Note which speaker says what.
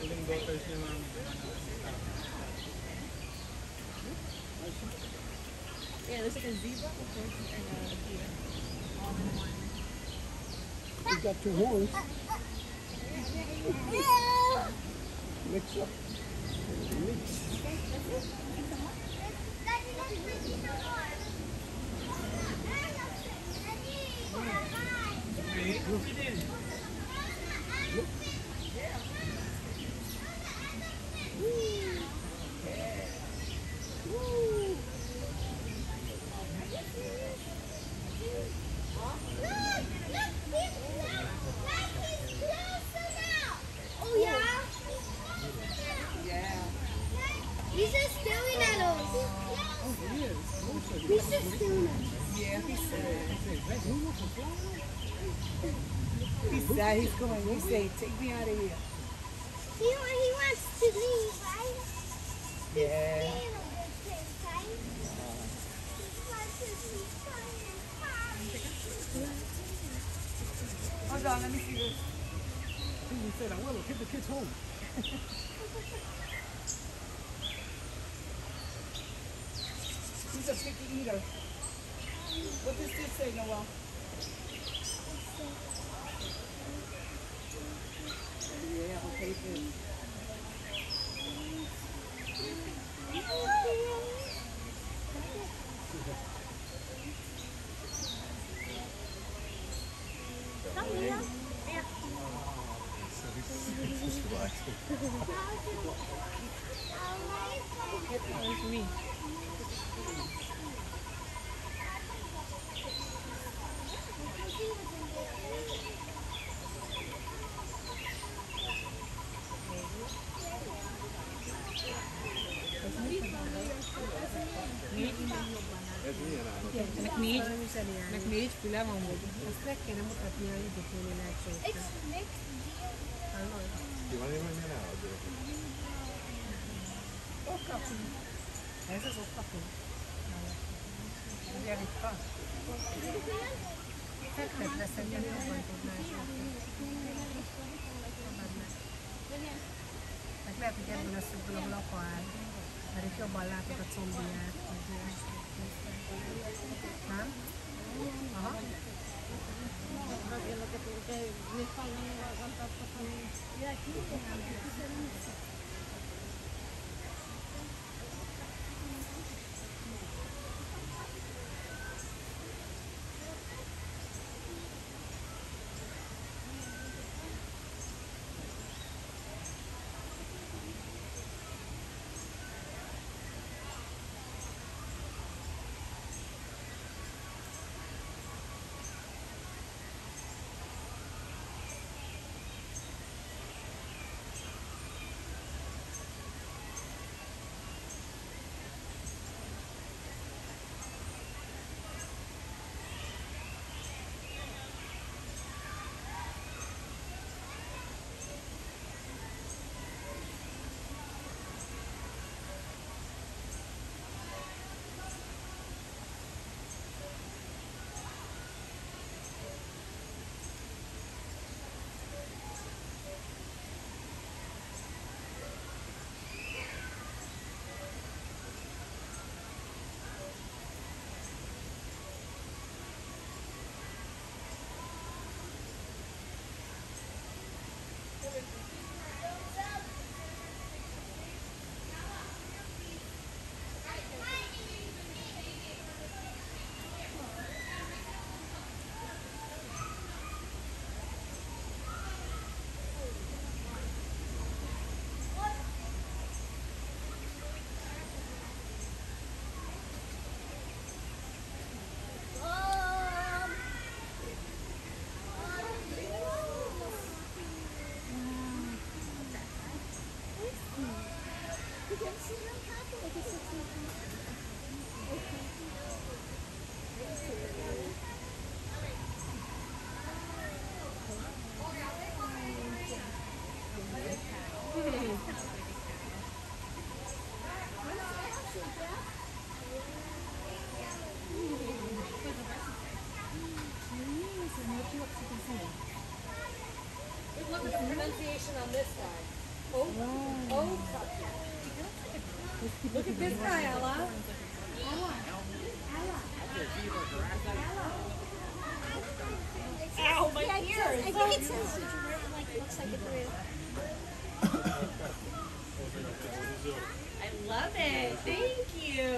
Speaker 1: Yeah, there's like a zebra, a horse, and a deer. All in one.
Speaker 2: He's got two horns. Mix up.
Speaker 3: He's just staring at.
Speaker 4: Yeah, he said. He said he's going. He said, take me out of here.
Speaker 3: He, he wants to leave, right?
Speaker 4: Yeah.
Speaker 3: Stay in a good place, right? He wants to be
Speaker 4: Hold on, let me see this.
Speaker 2: He said, I will get the kids home.
Speaker 4: He's a picky eater. What does this say, Noel? Yeah, okay, good.
Speaker 1: There's me. Ez milyen állat?
Speaker 5: Ennek négy, ennek négy füle van volt. Ezt meg kéne mutatni a
Speaker 3: időknél elcsőt.
Speaker 4: Ez az okkapu. Ugye ritka?
Speaker 5: Fektetre szerintem jobban tudná Meg lehet, hogy a szögből, ahol apa áll, mert itt jobban látod a ilyen. Nem? Aha.
Speaker 1: Look at the pronunciation on this side. Oh, oh. Look at this guy, Ella. Ella. Ella. Ow, my
Speaker 3: Yeah, it
Speaker 1: ears.
Speaker 3: says- I think it says giraffe, like, looks like a giraffe.
Speaker 1: I love it. Thank you.